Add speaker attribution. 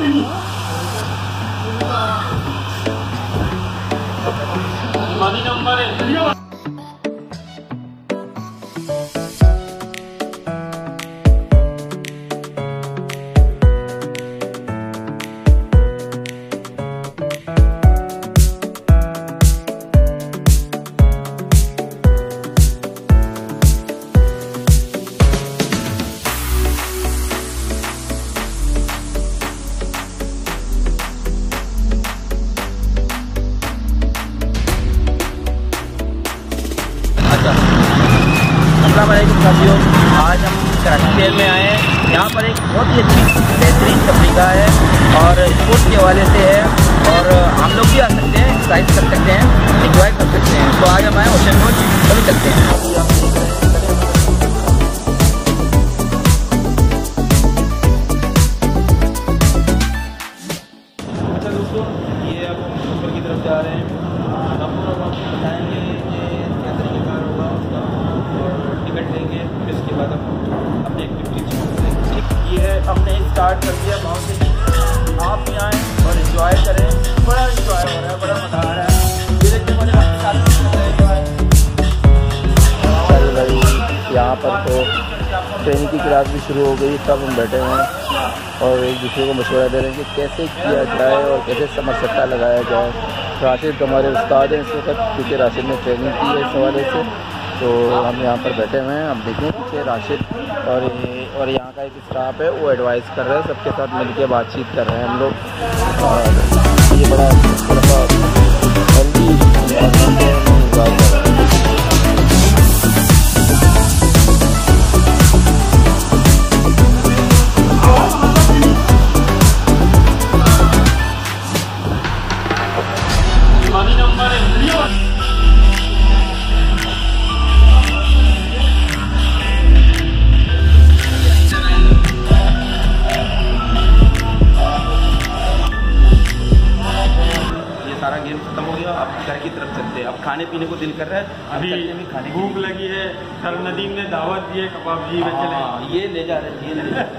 Speaker 1: マミノンバレー。اچھا۔ السلام علیکم ساتھیوں آج ہم کراچی شہر میں آئے ہیں۔ یہاں پر ایک بہت ہی اچھی، بہترین تفریح ہے اور اسپورٹس کے حوالے سے ہے اور ہم لوگ بھی آ سکتے ہیں ایکسرسائز کر سکتے ہیں انجوائے کر سکتے ہیں۔ تو آج ہم آئے اوشن روڈ کبھی چلتے ہیں۔ اچھا دوستوں یہ اب اوپر کی طرف جا رہے ہیں۔ ہم لوگ آپ کو بتائیں گے اسٹارٹ کر دیا گاؤں سے آپ بھی آئیں اور انجوائے کریں، بڑا انجوائے ہو رہا ہے، بڑا مزہ آ رہا ہے۔ یہاں پر تو ٹریننگ کی کلاس بھی شروع ہو گئی، سب ہم بیٹھے ہیں۔ اور ایک دوسرے کو مشورہ دے رہے ہیں کہ کیسے کیا جائے اور کیسے سمر سٹا لگایا جائے۔ راشد ہمارے استاد ہیں، اس وقت کیونکہ راشد نے ٹریننگ کی ہے اس حوالے سے۔ تو ہم یہاں پر بیٹھے ہوئے ہیں۔ ہم دیکھیں پیچھے راشد اور اور یہاں کا ایک اسٹاف ہے، وہ ایڈوائز کر رہے ہیں، سب کے ساتھ مل کے بات چیت کر رہے ہیں ہم لوگ۔ اور یہ بڑا ختم ہو گیا اب گھر کی طرف چلتے ہیں۔ اب کھانے پینے کو دل کر رہا ہے۔ اب
Speaker 2: ابھی
Speaker 1: کھانے
Speaker 2: بھوک لگی ہے۔ سر ندیم نے دعوت دی ہے کباب جی میں چلے۔
Speaker 1: ہاں یہ لے جا رہے ہیں یہ لے جا رہے ہیں۔